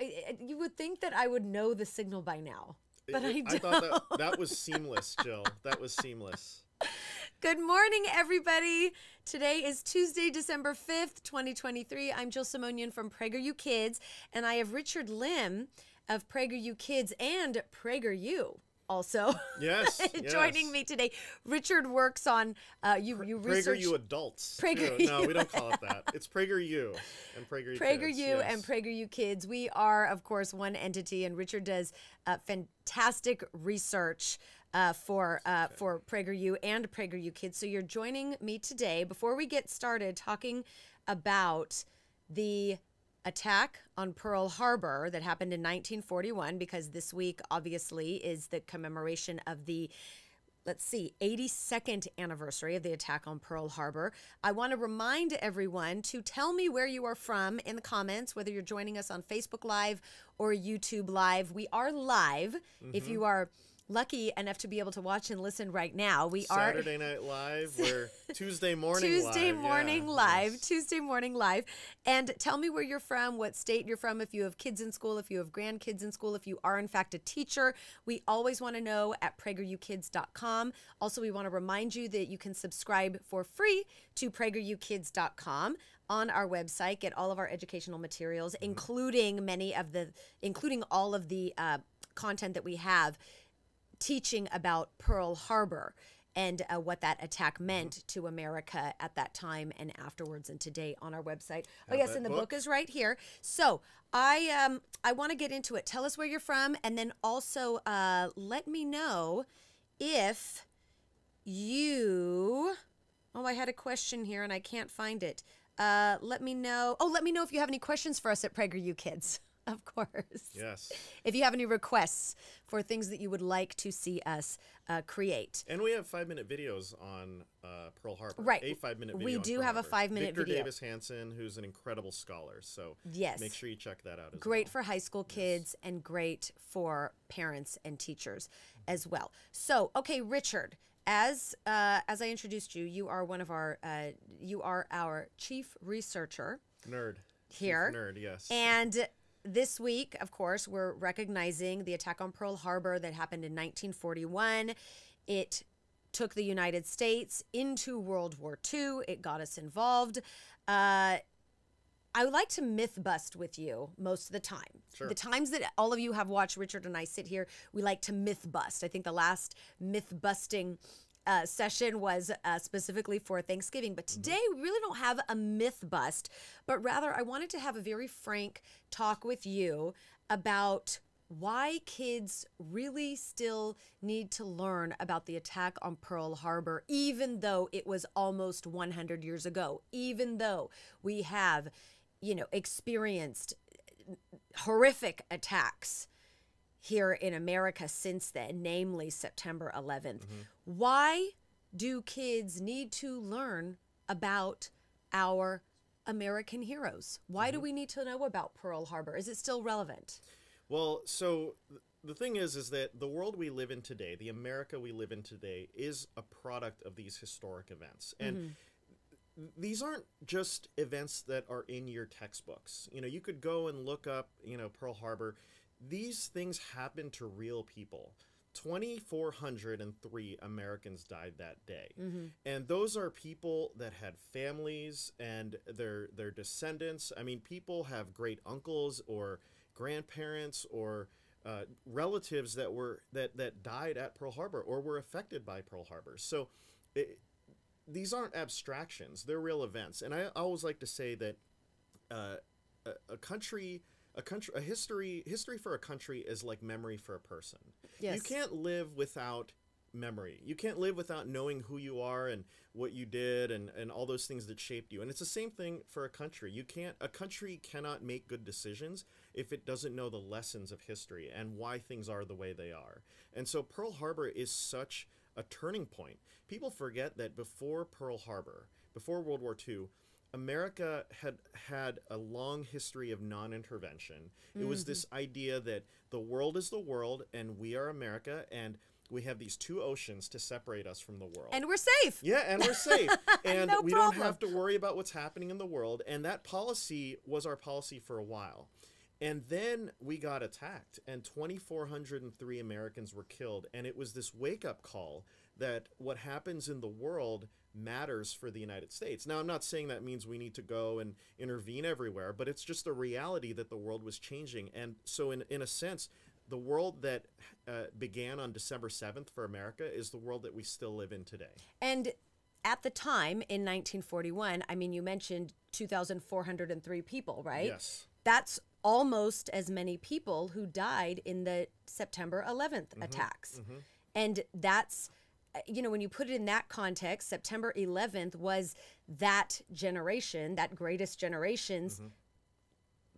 I- I- you would think that I would know the signal by now, but I don't. thought that that was seamless, Jill. That was seamless. Good morning, everybody. Today is Tuesday, December 5th, 2023. I'm Jill Simonian from PragerU Kids, and I have Richard Lim of PragerU Kids and PragerU also Yes, joining yes. me today. Richard works on, uh, you, you research PragerU adults. PragerU. too. No, we don't call it that. It's Prager PragerU and PragerU. PragerU kids, yes. and PragerU Kids. We are, of course, one entity, and Richard does uh, fantastic research uh, for uh, for PragerU and PragerU Kids. So you're joining me today before we get started talking about the attack on Pearl Harbor that happened in 1941 because this week obviously is the commemoration of the let's see, 82nd anniversary of the attack on Pearl Harbor. I want to remind everyone to tell me where you are from in the comments, whether you're joining us on Facebook Live or YouTube Live. We are live. If Mm-hmm. you are lucky enough to be able to watch and listen right now, we are. Saturday Night Live. We're Tuesday morning. Tuesday live. morning yeah, live. yes. Tuesday morning live. And tell me where you're from, what state you're from, if you have kids in school, if you have grandkids in school, if you are in fact a teacher. We always want to know at pragerukids.com. Also, we want to remind you that you can subscribe for free to pragerukids.com on our website get all of our educational materials including many of the including all of the uh, content that we have teaching about Pearl Harbor and uh, what that attack meant to America at that time and afterwards and today on our website. Oh Have yes, and the book? book is right here. So I um I want to get into it. Tell us where you're from, and then also uh, let me know if you. Oh, I had a question here and I can't find it. Uh, let me know. Oh, let me know if you have any questions for us at PragerU Kids. Of course Yes. if you have any requests for things that you would like to see us uh, create. And we have five minute videos on uh, Pearl Harbor. Right. A five minute We do Pearl have a five-minute Victor video. Davis Hanson, who's an incredible scholar. So Yes. make sure you check that out as Great well. for high school kids and great for parents and teachers as well. So, okay, Richard, as uh, as I introduced you, you are one of our uh, you are our chief researcher Nerd. Chief here. Nerd, yes. And this week, of course, we're recognizing the attack on Pearl Harbor that happened in 1941. It took the United States into World War II. It got us involved. Uh, I would like to myth bust with you most of the time. Sure. The times that all of you have watched Richard and I sit here, we like to myth bust. I think the last myth busting uh, session was uh, specifically for Thanksgiving, but today we really don't have a myth bust, but rather I wanted to have a very frank talk with you about why kids really still need to learn about the attack on Pearl Harbor, even though it was almost 100 years ago, even though we have, you know, experienced horrific attacks here in America since then, namely September 11th. Why do kids need to learn about our American heroes? Why do we need to know about Pearl Harbor? Is it still relevant? Well, so th- the thing is, is that the world we live in today, the America we live in today, is a product of these historic events, and Mm-hmm. these aren't just events that are in your textbooks. You know, you could go and look up, you know, Pearl Harbor. These things happen to real people. 2,403 Americans died that day. And those are people that had families and their their descendants. I mean, people have great uncles or grandparents or uh, relatives that were that that died at Pearl Harbor or were affected by Pearl Harbor. So it, these aren't abstractions; they're real events. And I always like to say that uh, a, a country, a country, a history, history for a country is like memory for a person. Yes. You can't live without memory. You can't live without knowing who you are and what you did and, and all those things that shaped you. And it's the same thing for a country. You can't a country cannot make good decisions if it doesn't know the lessons of history and why things are the way they are. And so Pearl Harbor is such a turning point. People forget that before Pearl Harbor, before World War II, America had had a long history of non-intervention. It was this mm-hmm. idea that the world is the world and we are America and we have these two oceans to separate us from the world. And we're safe. Yeah, and we're safe. And No we problem. don't have to worry about what's happening in the world. And that policy was our policy for a while. And then we got attacked, and 2,403 Americans were killed. And it was this wake up call that what happens in the world matters for the United States. Now, I'm not saying that means we need to go and intervene everywhere, but it's just a reality that the world was changing. And so, in, in a sense, the world that uh, began on December 7th for America is the world that we still live in today. And at the time in 1941, I mean, you mentioned 2,403 people, right? Yes. That's almost as many people who died in the September 11th Mm-hmm. attacks. And that's, you know, when you put it in that context, September 11th was that generation, that greatest generation's. Mm-hmm.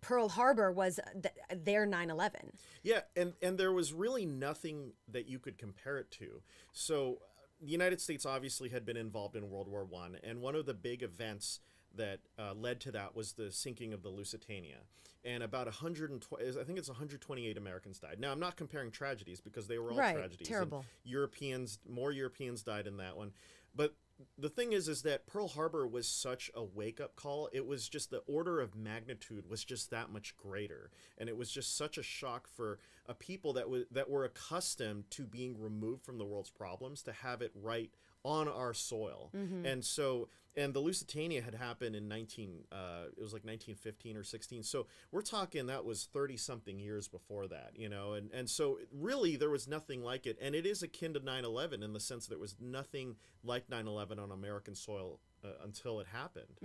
Pearl Harbor was th- their 9 11. Yeah, and and there was really nothing that you could compare it to. So uh, the United States obviously had been involved in World War One, and one of the big events that uh, led to that was the sinking of the Lusitania. And about 120, I think it's 128 Americans died. Now, I'm not comparing tragedies because they were all Right, tragedies. and terrible. Europeans, more Europeans died in that one. But the thing is, is that Pearl Harbor was such a wake up call. It was just the order of magnitude was just that much greater, and it was just such a shock for a people that was that were accustomed to being removed from the world's problems to have it right on our soil. And so, and the Lusitania had happened in 19, uh, it was like 1915 or 16. So we're talking that was 30 something years before that, you know, and, and so really there was nothing like it. And it is akin to 9 11 in the sense that there was nothing like 9 11 on American soil uh, until it happened.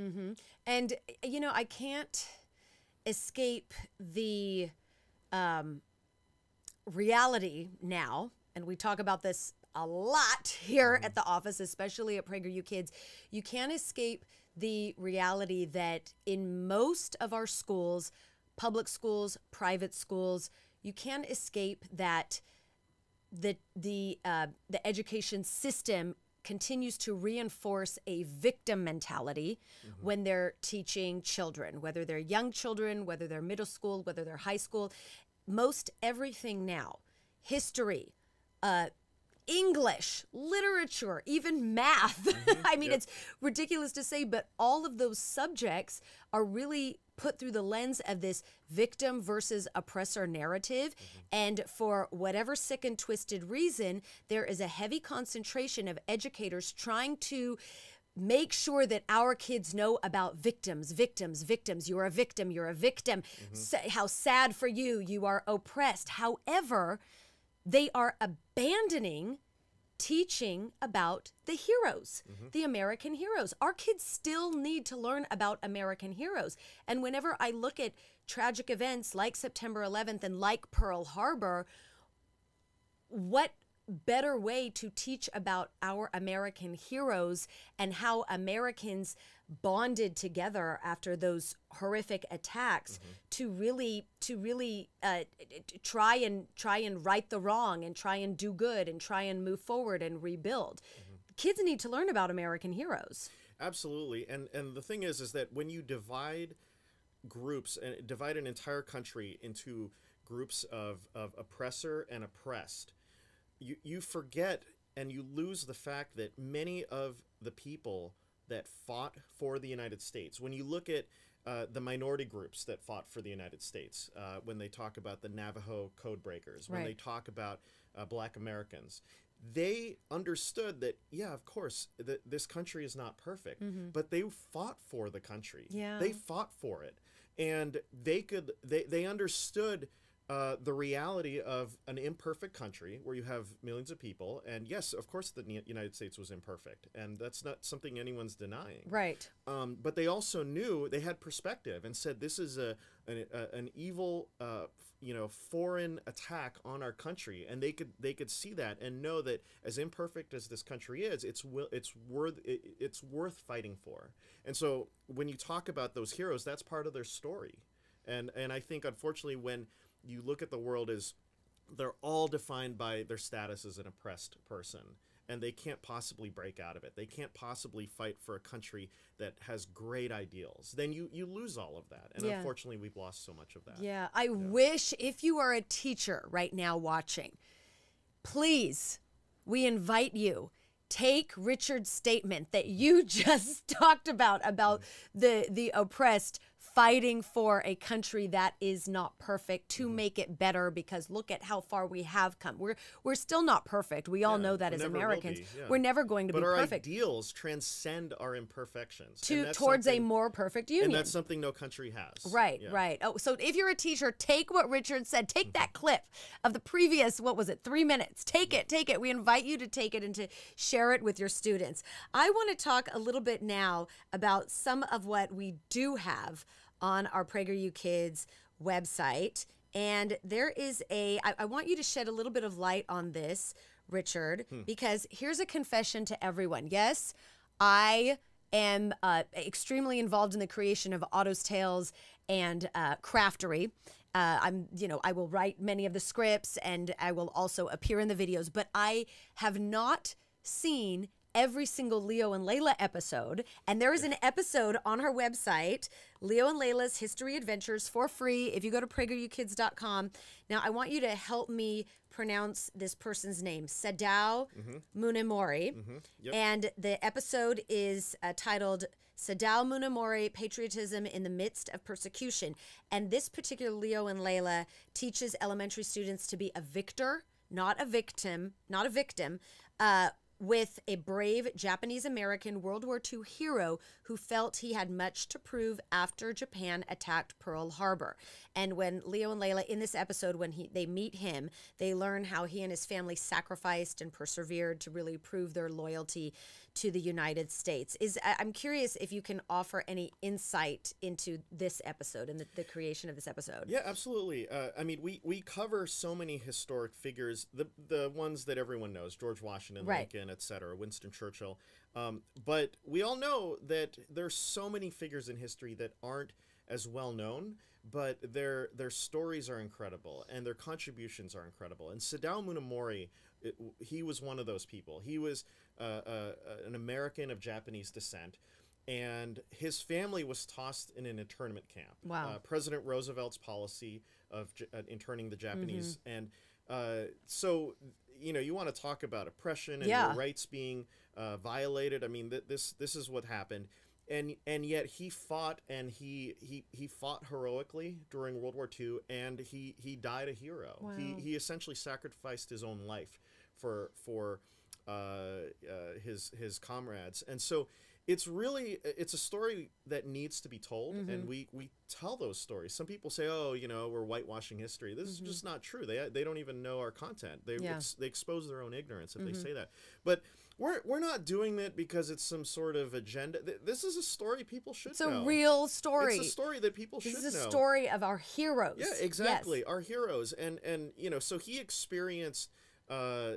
And you know, I can't escape the um, reality now, and we talk about this a lot here at the office, especially at PragerU Kids. You can't escape the reality that in most of our schools, public schools, private schools, you can't escape that the the uh, the education system continues to reinforce a victim mentality when they're teaching children, whether they're young children, whether they're middle school, whether they're high school. Most everything now, history, uh, English, literature, even math. Mm-hmm. I mean, it's ridiculous to say, but all of those subjects are really put through the lens of this victim versus oppressor narrative. Mm-hmm. And for whatever sick and twisted reason, there is a heavy concentration of educators trying to make sure that our kids know about victims victims victims. You're a victim you're a victim. Mm-hmm. Sa- how sad for you you are oppressed. However they are abandoning teaching about the heroes, mm-hmm. the American heroes. Our kids still need to learn about American heroes. And whenever I look at tragic events like September 11th and like Pearl Harbor, what better way to teach about our American heroes and how Americans bonded together after those horrific attacks to really to really uh, try and try and right the wrong and try and do good and try and move forward and rebuild. Kids need to learn about American heroes. Absolutely, and and the thing is, is that when you divide groups and divide an entire country into groups of of oppressor and oppressed, you you forget and you lose the fact that many of the people that fought for the United States, when you look at uh, the minority groups that fought for the United States, uh, when they talk about the Navajo code breakers, when Right. they talk about uh, Black Americans, they understood that yeah, of course, that this country is not perfect, but they fought for the country. Yeah. they fought for it, and they could they they understood. Uh, the reality of an imperfect country where you have millions of people, and yes, of course, the United States was imperfect, and that's not something anyone's denying. Right. um, but they also knew they had perspective and said this is a an, a, an evil uh, you know foreign attack on our country and they could they could see that and know that as imperfect as this country is it's it's worth it, it's worth fighting for. And so when you talk about those heroes that's part of their story. And and I think unfortunately when you look at the world as they're all defined by their status as an oppressed person and they can't possibly break out of it. They can't possibly fight for a country that has great ideals. Then you you lose all of that and Yeah. unfortunately we've lost so much of that. Yeah, I wish if you are a teacher right now watching, please, we invite you take Richard's statement that you just talked about about mm-hmm. the the oppressed fighting for a country that is not perfect to mm-hmm. make it better because look at how far we have come. We're we're still not perfect. We all Yeah, know that as Americans. yeah. We're never going to but be our perfect. ideals transcend our imperfections. to towards a more perfect union. And that's something no country has. Right, Yeah. right. Oh, so if you're a teacher, take what Richard said. Take mm-hmm. that clip of the previous, what was it, three minutes. Take it, take it. We invite you to take it and to share it with your students. I want to talk a little bit now about some of what we do have on our PragerU Kids website. And there is a, I, I want you to shed a little bit of light on this, Richard, because here's a confession to everyone. Yes, I am uh, extremely involved in the creation of Otto's Tales and uh, Craftory. Uh, I'm, you know, I will write many of the scripts and I will also appear in the videos, but I have not seen every single Leo and Layla episode. And there is an episode on her website, Leo and Layla's History Adventures, for free. If you go to pragerukids.com. Now, I want you to help me pronounce this person's name, Sadao Munemori. Yep. And the episode is uh, titled Sadao Munemori Patriotism in the Midst of Persecution. And this particular Leo and Layla teaches elementary students to be a victor, not a victim, not a victim, uh, with a brave Japanese American World War II hero who felt he had much to prove after Japan attacked Pearl Harbor. And when Leo and Layla in this episode, when he they meet him, they learn how he and his family sacrificed and persevered to really prove their loyalty to the United States. Is I'm curious if you can offer any insight into this episode and the, the creation of this episode. Yeah, absolutely. Uh, I mean, we, we cover so many historic figures, the the ones that everyone knows, George Washington, Right. Lincoln, etc., Winston Churchill. Um, but we all know that there's so many figures in history that aren't as well known, but their their stories are incredible and their contributions are incredible. And Sadao Munemori, it, he was one of those people. He was uh, uh, an American of Japanese descent. And his family was tossed in an internment camp. Wow. Uh, President Roosevelt's policy of J- uh, interning the Japanese, Mm-hmm. and uh, so you know you want to talk about oppression and Yeah. your rights being uh, violated. I mean, th- this this is what happened, and and yet he fought and he he he fought heroically during World War II, and he he died a hero. He Wow. he essentially sacrificed his own life for for uh, uh, his his comrades, and so it's really it's a story that needs to be told Mm-hmm. and we we tell those stories some people say oh you know we're whitewashing history this is just not true they they don't even know our content they Mm-hmm. Yeah. Mm-hmm. ex- they expose their own ignorance if they say that but we're we're not doing that because it's some sort of agenda this is a story people should It's a real story. it's a story that people this should is a know story of our heroes. yeah, Yes. exactly. Our heroes, and and you know, so he experienced, uh,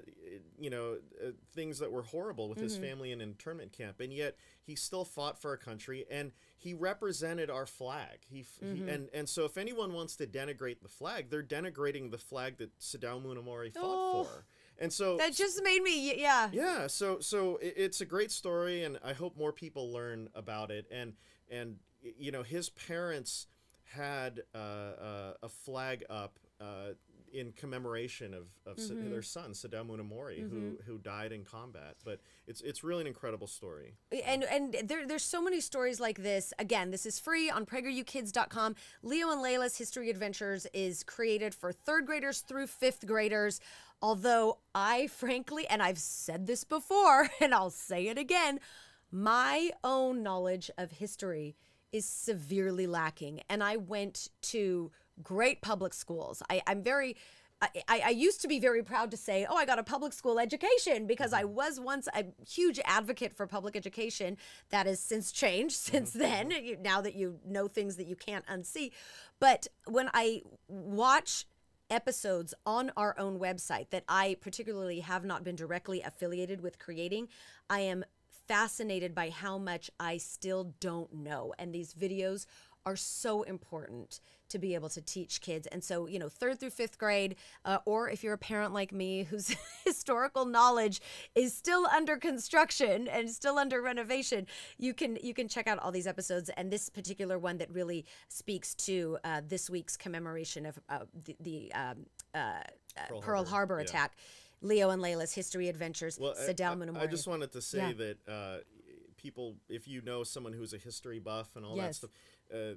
you know, uh, things that were horrible with Mm-hmm. his family in internment camp, and yet he still fought for our country, and he represented our flag. He, Mm-hmm. he and and so if anyone wants to denigrate the flag, they're denigrating the flag that Sadao Munemori fought Oh. for, and so That just made me, yeah. yeah so so it's a great story and i hope more people learn about it and and you know his parents had uh, uh, a flag up uh, in commemoration of, of Mm-hmm. their son Sadao Munemori who who died in combat. But it's it's really an incredible story. And and there, there's so many stories like this. Again this is free on pragerukids.com leo and layla's history adventures is created for third graders through fifth graders. Although i frankly and i've said this before and i'll say it again my own knowledge of history is severely lacking. And i went to great public schools I, i'm very I, I I used to be very proud to say, oh, I got a public school education because I mm-hmm. was once a huge advocate for public education. That has since changed since mm-hmm. then, mm-hmm. you, now that you know things that you can't unsee. But when I watch episodes on our own website that I particularly have not been directly affiliated with creating, I am fascinated by how much I still don't know. And these videos are so important to be able to teach kids. And so, you know, third through fifth grade, uh, or if you're a parent like me whose historical knowledge is still under construction and still under renovation, you can you can check out all these episodes. And this particular one that really speaks to uh, this week's commemoration of uh, the, the um, uh, uh, Pearl Pearl, Harbor, Harbor, yeah. attack. Leo and Layla's history adventures. well I- I, I just wanted to say Yeah. that uh, people if you know someone who's a history buff and all that stuff uh,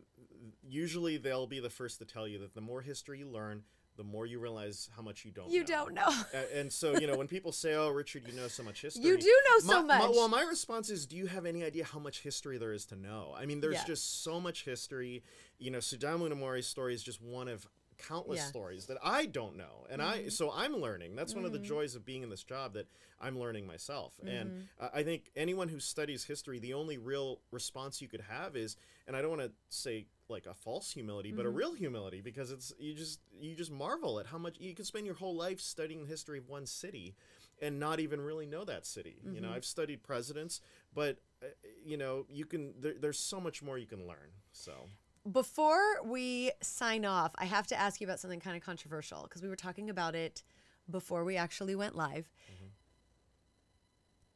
usually they'll be the first to tell you that the more history you learn, the more you realize how much you don't know You know. don't know. And so you know when people say, "Oh, Richard, you know so much history," You do know so my- my- much. well, my response is, "Do you have any idea how much history there is to know?" I mean, there's Yeah. just so much history. You know, Sadao Munemori's story is just one of countless Yeah. Mm-hmm. stories that I don't know, and I so I'm learning. That's one of the joys of being in this job that I'm learning myself. And Mm-hmm. uh, I think anyone who studies history, the only real response you could have is, and I don't want to say like a false humility, but a Mm-hmm. real humility because it's you just you just marvel at how much you can spend your whole life studying the history of one city and not even really know that city. You Mm-hmm. know, I've studied presidents, but uh, you know, you can there, there's so much more you can learn. So Before we sign off, I have to ask you about something kind of controversial because we were talking about it before we actually went live. Mm-hmm.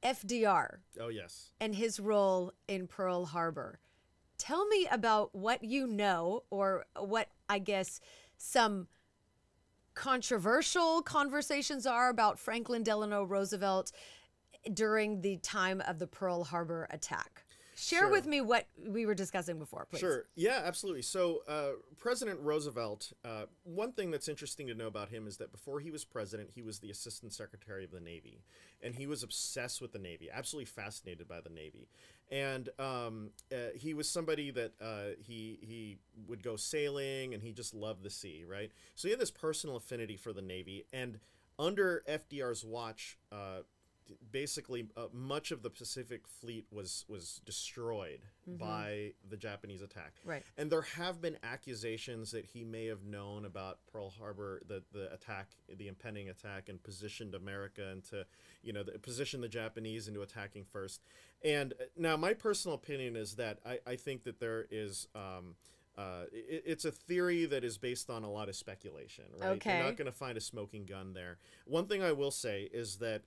FDR oh yes. and his role in Pearl Harbor. Tell me about what you know, or what I guess some controversial conversations are about Franklin Delano Roosevelt during the time of the Pearl Harbor attack. Share Sure. with me what we were discussing before, please. Sure. Yeah, absolutely. So, uh, President Roosevelt, uh, one thing that's interesting to know about him is that before he was president, he was the Assistant Secretary of the Navy. And he was obsessed with the Navy, absolutely fascinated by the Navy. And um, uh, he was somebody that uh, he, he would go sailing and he just loved the sea, right? So, he had this personal affinity for the Navy. And under FDR's watch, uh, basically uh, much of the Pacific Fleet was was destroyed by the Japanese attack. Right. And there have been accusations that he may have known about Pearl Harbor, the the attack, the impending attack, and positioned America into, you know, the, positioned the Japanese into attacking first. And uh, now, my personal opinion is that I, I think that there is. Um, uh, it, it's a theory that is based on a lot of speculation, right? Okay. You're not going to find a smoking gun there. One thing I will say is that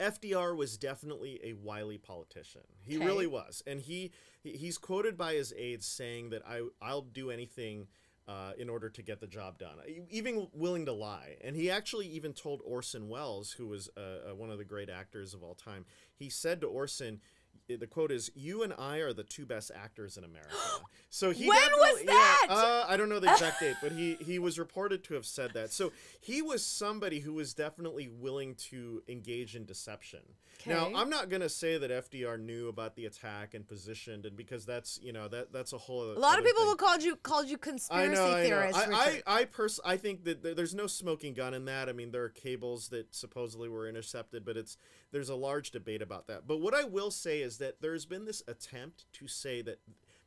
FDR was definitely a wily politician. He Okay. really was, and he he- he's quoted by his aides saying that I I'll do anything. Uh, in order to get the job done, even willing to lie, and he actually even told Orson Welles, who was uh, uh, one of the great actors of all time, he said to Orson, the quote is, "You and I are the two best actors in America." So he When was that? Yeah, uh, I don't know the exact date, but he he was reported to have said that. So he was somebody who was definitely willing to engage in deception. Now, I'm not going to say that FDR knew about the attack and positioned, and because that's you know that that's a whole. A lot of people thing. will call you called you I conspiracy know, I know. theorist. I, Richard. I, I, pers- I think that there's no smoking gun in that. I mean, there are cables that supposedly were intercepted, but it's there's a large debate about that. But what I will say is that there's been this attempt to say that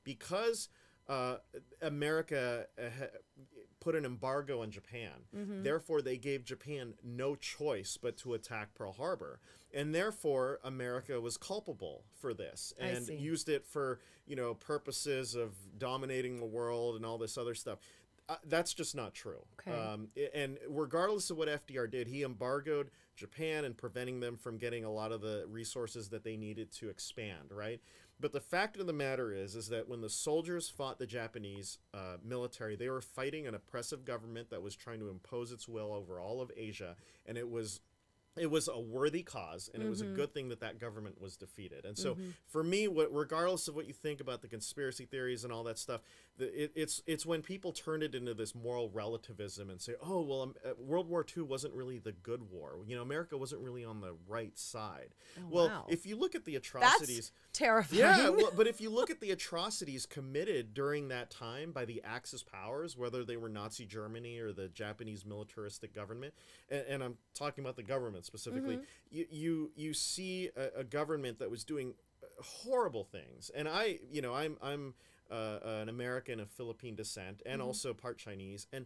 because uh, America uh, put an embargo on Japan, Mm-hmm. therefore they gave Japan no choice but to attack Pearl Harbor, and therefore America was culpable for this and used it for you know purposes of dominating the world and all this other stuff. Uh, that's just not true. Okay. Um, and regardless of what FDR did, he embargoed Japan and preventing them from getting a lot of the resources that they needed to expand. Right. But the fact of the matter is, is that when the soldiers fought the Japanese uh, military, they were fighting an oppressive government that was trying to impose its will over all of Asia, and it was it was a worthy cause and it was a Mm-hmm. good thing that that government was defeated and so for me what regardless of what you think about the conspiracy theories and all that stuff the, it, it's it's when people turn it into this moral relativism and say oh well um, uh, world war ii wasn't really the good war you know america wasn't really on the right side well Oh, wow. if you look at the atrocities, That's terrifying. yeah, well, but if you look at the atrocities committed during that time by the Axis powers, whether they were Nazi Germany or the Japanese militaristic government, and, and I'm talking about the government specifically, you, you you see a, a government that was doing uh, horrible things, and I, you know, I'm I'm uh, an American of Philippine descent and also part Chinese, and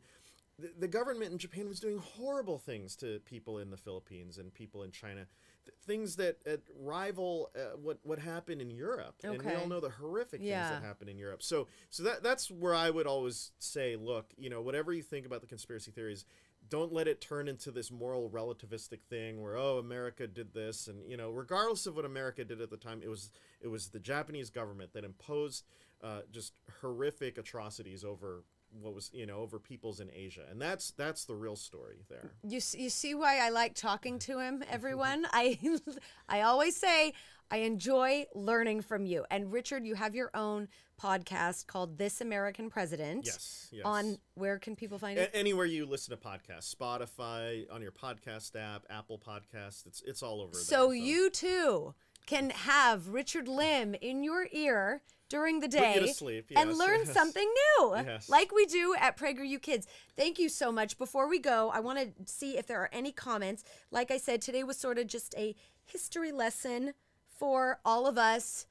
the, the government in Japan was doing horrible things to people in the Philippines and people in China, th- things that uh, rival uh, what what happened in Europe. And we all know the horrific Yeah. things that happened in Europe. So so that that's where I would always say, look, you know, whatever you think about the conspiracy theories, don't let it turn into this moral relativistic thing where oh America did this and you know regardless of what America did at the time it was it was the Japanese government that imposed uh, just horrific atrocities over what was you know over peoples in Asia, and that's that's the real story there. You you see why I like talking to him, everyone. I I always say I enjoy learning from you. And Richard, you have your own podcast called This American President. Yes, yes. On where can people find it? A- anywhere you listen to podcasts, Spotify, on your podcast app, Apple Podcasts, it's it's all over. So there, you too can have Richard Lim in your ear during the day sleep, and learn yes. something new, Yes. like we do at PragerU Kids. Thank you so much. Before we go, I want to see if there are any comments. Like I said, today was sort of just a history lesson for all of us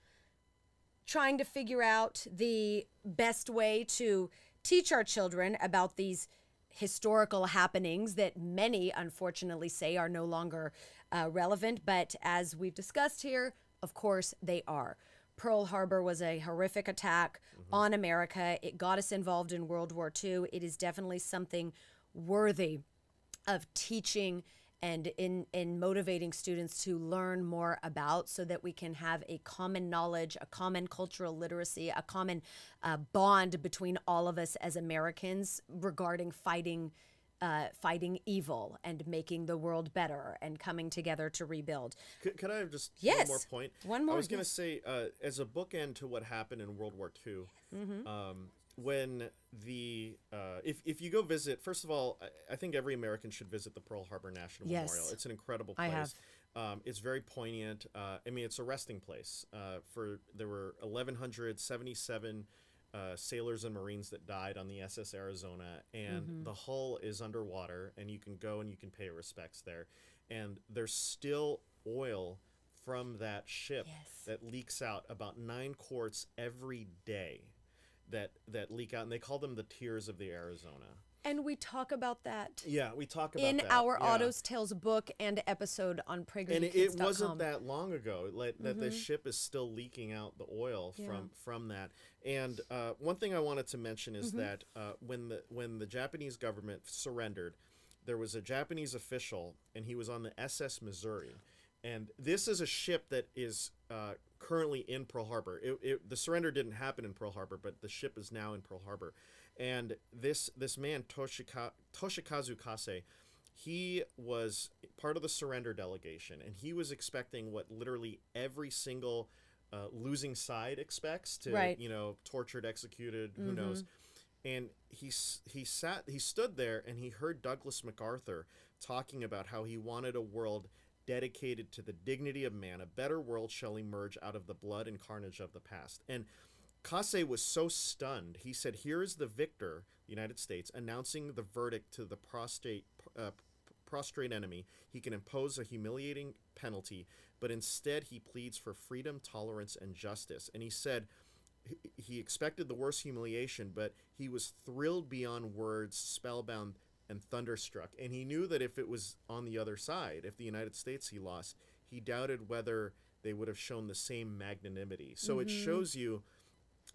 trying to figure out the best way to teach our children about these historical happenings that many unfortunately say are no longer uh, relevant. But as we've discussed here, of course, they are. Pearl Harbor was a horrific attack on America. It got us involved in World War II. It is definitely something worthy of teaching and in in motivating students to learn more about so that we can have a common knowledge a common cultural literacy a common uh, bond between all of us as americans regarding fighting uh, fighting evil and making the world better and coming together to rebuild Could, could I have just Yes. one more point? One more, I was going to say, uh, as a bookend to what happened in World War II, Mm-hmm. um, when the uh, if if you go visit, first of all, I, I think every American should visit the Pearl Harbor National Yes. Memorial. It's an incredible place. I have. Um, it's very poignant. Uh, I mean, it's a resting place. Uh, for there were 1,177 uh, sailors and Marines that died on the SS Arizona, and Mm-hmm. the hull is underwater, and you can go and you can pay respects there. And there's still oil from that ship Yes. that leaks out about nine quarts every day that that leak out and they call them the tears of the arizona and we talk about that yeah we talk about in that, our yeah. Otto's tales book and episode on prager and it, it wasn't that long ago like, that the ship is still leaking out the oil Mm-hmm. Yeah. from from that and uh, one thing i wanted to mention is Mm-hmm. that uh, when the when the japanese government surrendered there was a japanese official and he was on the ss missouri and this is a ship that is uh, currently in Pearl Harbor. It, it, the surrender didn't happen in Pearl Harbor, but the ship is now in Pearl Harbor. And this this man Toshika, Toshikazu Kase, he was part of the surrender delegation, and he was expecting what literally every single uh, losing side expects to Right. you know tortured, executed, who knows. And he he sat he stood there and he heard Douglas MacArthur talking about how he wanted a world dedicated to the dignity of man. A better world shall emerge out of the blood and carnage of the past. And Kase was so stunned. He said, "Here is the victor, the United States, announcing the verdict to the prostrate uh, prostrate enemy. He can impose a humiliating penalty, but instead he pleads for freedom, tolerance, and justice." And he said he- he expected the worst humiliation, but he was thrilled beyond words, spellbound and thunderstruck. And he knew that if it was on the other side, if the United States he lost, he doubted whether they would have shown the same magnanimity. So it shows you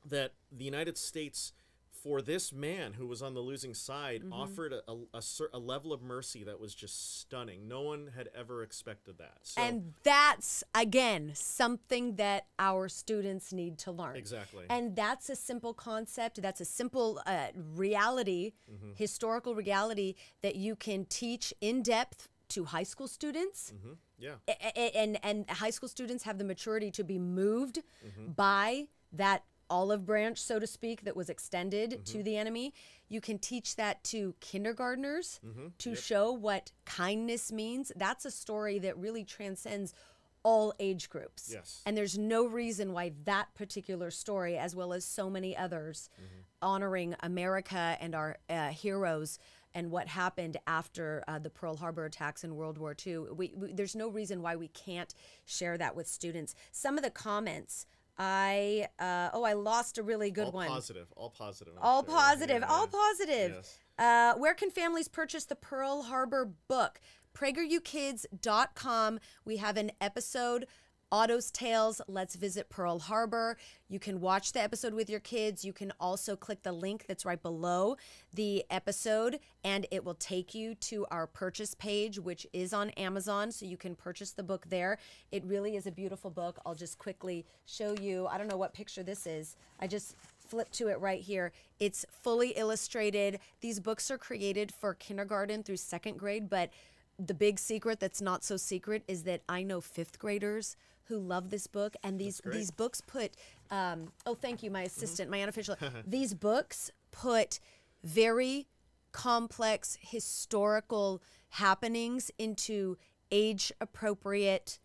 that the United States, for this man who was on the losing side, offered a, a, a a level of mercy that was just stunning. No one had ever expected that. So, and that's again something that our students need to learn Exactly. and that's a simple concept that's a simple uh, reality Mm-hmm. historical reality that you can teach in depth to high school students Mhm. yeah. A- a- and and high school students have the maturity to be moved Mm-hmm. by that olive branch so to speak that was extended Mm-hmm. to the enemy you can teach that to kindergartners Mm-hmm. to show what kindness means that's a story that really transcends all age groups Yes. and there's no reason why that particular story as well as so many others honoring america and our uh, heroes and what happened after uh, the Pearl Harbor attacks in World War II. We, we, there's no reason why we can't share that with students. Some of the comments, I uh, oh, I lost a really good one. all one. positive. All positive. I'm All sure. positive, Yeah, all yeah. positive. Yes. Uh, where can families purchase the Pearl Harbor book? PragerUkids.com. We have an episode. Otto's Tales, Let's Visit Pearl Harbor. You can watch the episode with your kids. You can also click the link that's right below the episode, and it will take you to our purchase page, which is on Amazon. So you can purchase the book there. It really is a beautiful book. I'll just quickly show you. I don't know what picture this is. I just flip to it right here. It's fully illustrated. These books are created for kindergarten through second grade, but the big secret that's not so secret is that I know fifth graders who love this book, and these these books put. Um, oh, thank you, my assistant, my unofficial. these books put very complex historical happenings into age appropriate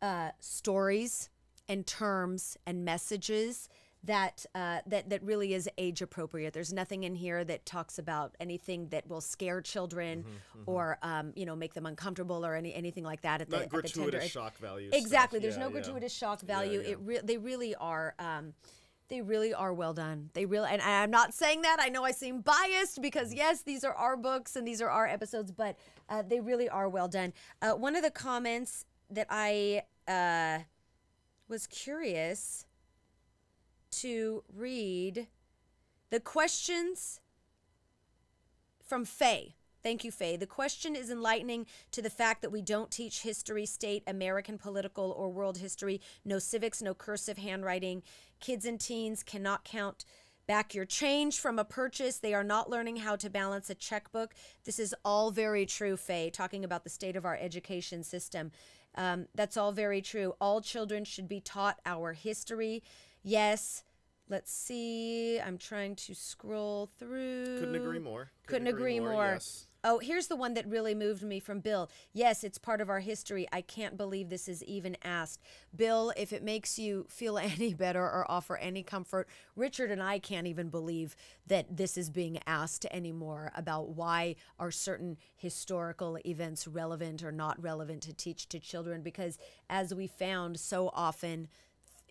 uh, stories and terms and messages that uh, that that really is age appropriate. There's nothing in here that talks about anything that will scare children Mm-hmm, or um, you know make them uncomfortable or any anything like that. At the, Not at the tender gratuitous age. shock value. Exactly. stuff. There's Yeah, no yeah. gratuitous shock value. yeah. It re- they really are. Um, they really are well done. They really, and I'm not saying that. I know I seem biased because yes, these are our books and these are our episodes, but uh, they really are well done. Uh, one of the comments that I uh, was curious to read the questions from Faye. Thank you, Faye. The question is enlightening to the fact that we don't teach history, state, American political, or world history. No civics, no cursive handwriting. Kids and teens cannot count back your change from a purchase. They are not learning how to balance a checkbook. This is all very true, Faye, talking about the state of our education system. Um, that's all very true. All children should be taught our history. Yes. Let's see. I'm trying to scroll through. Couldn't agree more. Couldn't agree more. Yes. Oh, here's the one that really moved me from Bill. Yes, it's part of our history. I can't believe this is even asked. Bill, if it makes you feel any better or offer any comfort, Richard and I can't even believe that this is being asked anymore about why are certain historical events relevant or not relevant to teach to children because as we found so often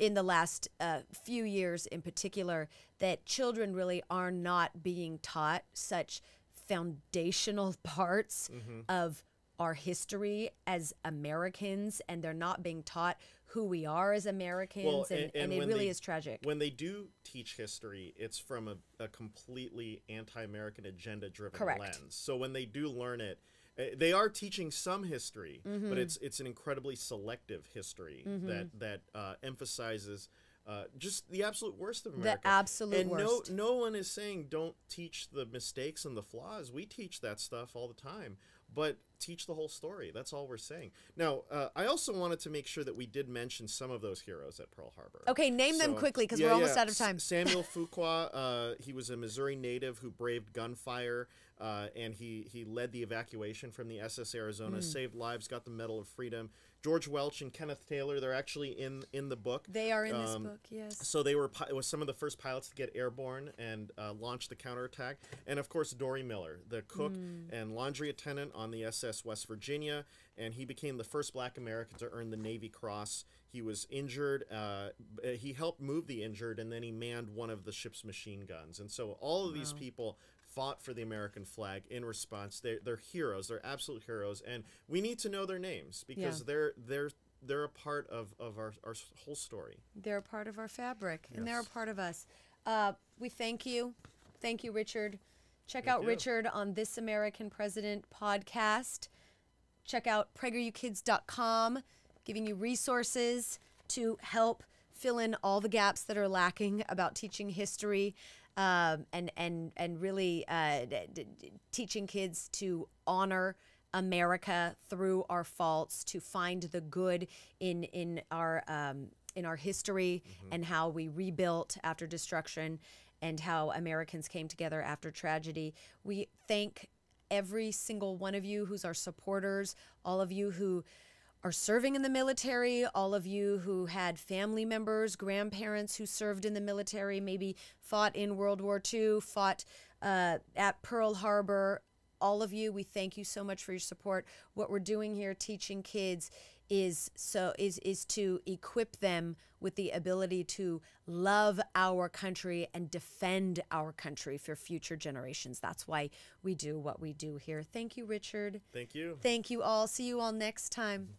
in the last uh, few years in particular that children really are not being taught such foundational parts of our history as Americans and they're not being taught who we are as Americans and, and, it really they- is tragic. When they do teach history, it's from a, a completely anti-American agenda-driven Correct. lens. So when they do learn it, they are teaching some history, Mm-hmm. but it's it's an incredibly selective history that that uh, emphasizes. Uh, just the absolute worst of America. The absolute and worst. no no one is saying don't teach the mistakes and the flaws. We teach that stuff all the time, but teach the whole story. That's all we're saying. Now, uh, I also wanted to make sure that we did mention some of those heroes at Pearl Harbor. Okay, name them quickly because Yeah, we're almost yeah. out of time. S- Samuel Fuqua, uh, he was a Missouri native who braved gunfire, uh, and he he led the evacuation from the SS Arizona, Hmm. saved lives, got the Medal of Freedom. George Welch and Kenneth Taylor, they're actually in in the book. They are in this Um, book, yes. So they were pi- was some of the first pilots to get airborne and uh, launch the counterattack, and of course Dory Miller, the cook Hmm. and laundry attendant on the SS West Virginia, and he became the first Black American to earn the Navy Cross. He was injured. Uh, he helped move the injured, and then he manned one of the ship's machine guns. And so all of these people fought for the American flag in response. They're, they're heroes. They're absolute heroes, and we need to know their names because Yeah. they're they're they're a part of, of our, our whole story. They're a part of our fabric and they're a part of us. Uh, we thank you. Thank you, Richard. Check out you. Richard on This American President podcast. Check out pragerukids.com, giving you resources to help fill in all the gaps that are lacking about teaching history um, and, and, and really uh, d- d- d- teaching kids to honor America through our faults, to find the good in in our um, in our history and how we rebuilt after destruction, and how Americans came together after tragedy. We thank every single one of you who's our supporters, all of you who are serving in the military, all of you who had family members, grandparents who served in the military, maybe fought in World War II, fought uh, at Pearl Harbor. All of you, we thank you so much for your support. What we're doing here, teaching kids, is so is is to equip them with the ability to love our country and defend our country for future generations. That's why we do what we do here. Thank you, Richard. Thank you. Thank you all. See you all next time.